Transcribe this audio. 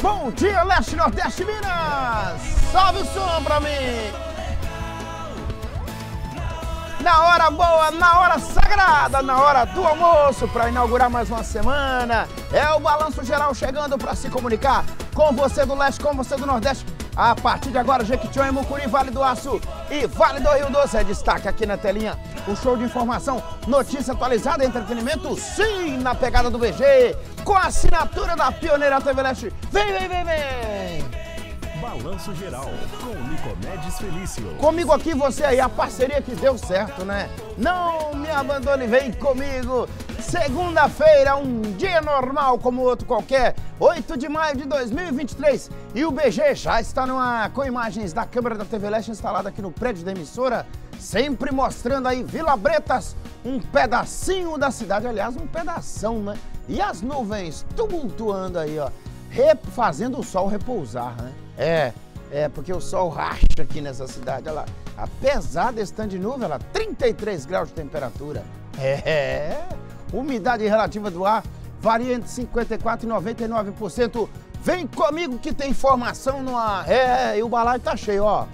Bom dia, Leste Nordeste Minas! Salve o som pra mim! Na hora boa, na hora sagrada, na hora do almoço, para inaugurar mais uma semana. É o Balanço Geral chegando para se comunicar com você do Leste, com você do Nordeste. A partir de agora, Jequitinhonha, Mucuri, Vale do Aço e Vale do Rio Doce. É destaque aqui na telinha o show de informação, notícia atualizada, entretenimento, sim, na pegada do BG, com a assinatura da Pioneira TV Leste. Vem, vem, vem, vem! Balanço Geral, com Nicomedes Felício. Comigo aqui, você aí, a parceria que deu certo, né? Não me abandone, vem comigo. Segunda-feira, um dia normal como outro qualquer, 8 de maio de 2023. E o BG já está no ar com imagens da câmera da TV Leste instalada aqui no prédio da emissora, sempre mostrando aí Vila Bretas, um pedacinho da cidade, aliás, um pedação, né? E as nuvens tumultuando aí, ó, fazendo o sol repousar, né? É, é, porque o sol racha aqui nessa cidade, olha lá. Apesar desse tanto de nuvem, olha lá, 33 graus de temperatura. É, umidade relativa do ar varia entre 54% e 99%. Vem comigo que tem informação no ar. É, e o balaio tá cheio, ó.